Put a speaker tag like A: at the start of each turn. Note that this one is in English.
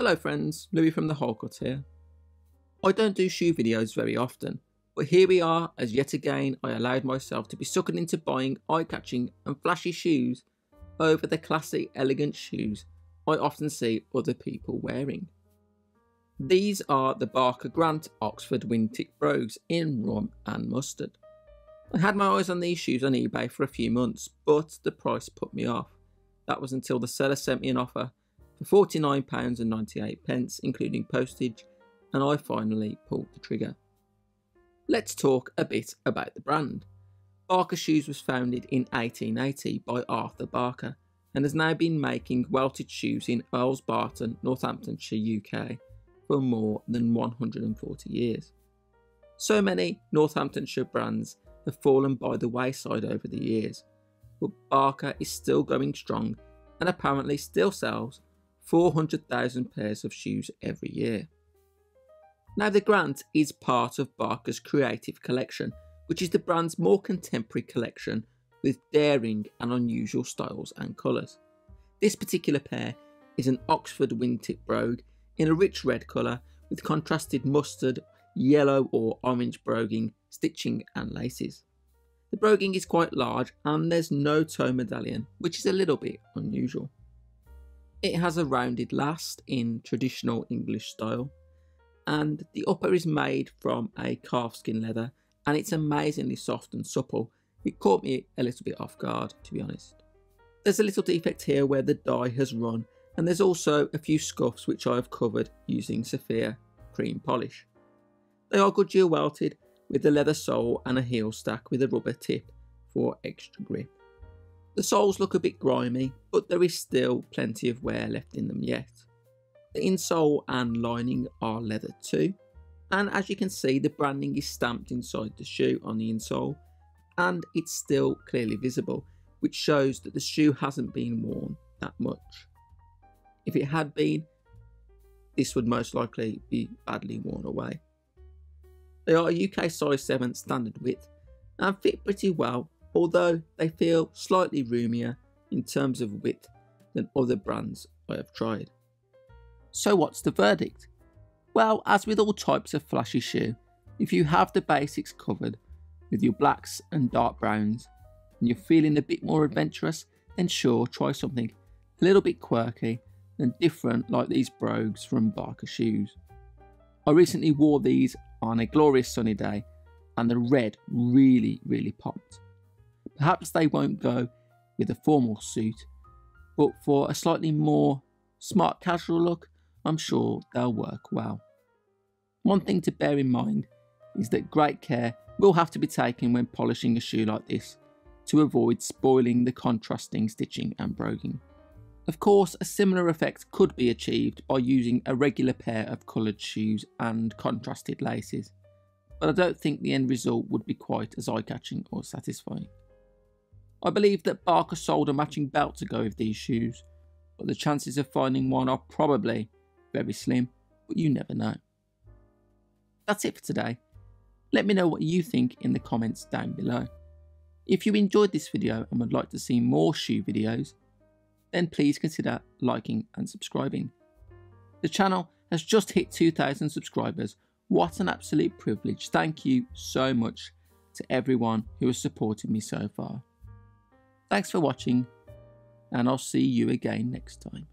A: Hello friends, Louis from the Cut here. I don't do shoe videos very often, but here we are as yet again I allowed myself to be suckered into buying eye-catching and flashy shoes over the classic elegant shoes I often see other people wearing. These are the Barker Grant Oxford Wingtip Brogues in rum and mustard. I had my eyes on these shoes on eBay for a few months, but the price put me off. That was until the seller sent me an offer for £49.98, including postage, and I finally pulled the trigger. Let's talk a bit about the brand. Barker Shoes was founded in 1880 by Arthur Barker and has now been making welted shoes in Earls Barton, Northamptonshire, UK for more than 140 years. So many Northamptonshire brands have fallen by the wayside over the years, but Barker is still going strong and apparently still sells 400,000 pairs of shoes every year. Now, the Grant is part of Barker's creative collection, which is the brand's more contemporary collection with daring and unusual styles and colours. This particular pair is an Oxford wingtip brogue in a rich red colour with contrasted mustard, yellow or orange broguing, stitching and laces. The broguing is quite large and there's no toe medallion, which is a little bit unusual. It has a rounded last in traditional English style, and the upper is made from a calfskin leather and it's amazingly soft and supple. It caught me a little bit off guard, to be honest. There's a little defect here where the dye has run, and there's also a few scuffs which I have covered using Saphir cream polish. They are Goodyear welted with a leather sole and a heel stack with a rubber tip for extra grip. The soles look a bit grimy, but there is still plenty of wear left in them yet. The insole and lining are leather too, and as you can see the branding is stamped inside the shoe on the insole, and it's still clearly visible, which shows that the shoe hasn't been worn that much. If it had been, this would most likely be badly worn away. They are UK size 7 standard width and fit pretty well, although they feel slightly roomier in terms of width than other brands I have tried. So what's the verdict? Well, as with all types of flashy shoe, if you have the basics covered with your blacks and dark browns and you're feeling a bit more adventurous, then sure, try something a little bit quirky and different like these brogues from Barker Shoes. I recently wore these on a glorious sunny day and the red really, really popped. Perhaps they won't go with a formal suit, but for a slightly more smart casual look, I'm sure they'll work well. One thing to bear in mind is that great care will have to be taken when polishing a shoe like this to avoid spoiling the contrasting stitching and broguing. Of course, a similar effect could be achieved by using a regular pair of coloured shoes and contrasted laces, but I don't think the end result would be quite as eye-catching or satisfying. I believe that Barker sold a matching belt to go with these shoes, but the chances of finding one are probably very slim, but you never know. That's it for today. Let me know what you think in the comments down below. If you enjoyed this video and would like to see more shoe videos, then please consider liking and subscribing. The channel has just hit 2,000 subscribers. What an absolute privilege. Thank you so much to everyone who has supported me so far. Thanks for watching, and I'll see you again next time.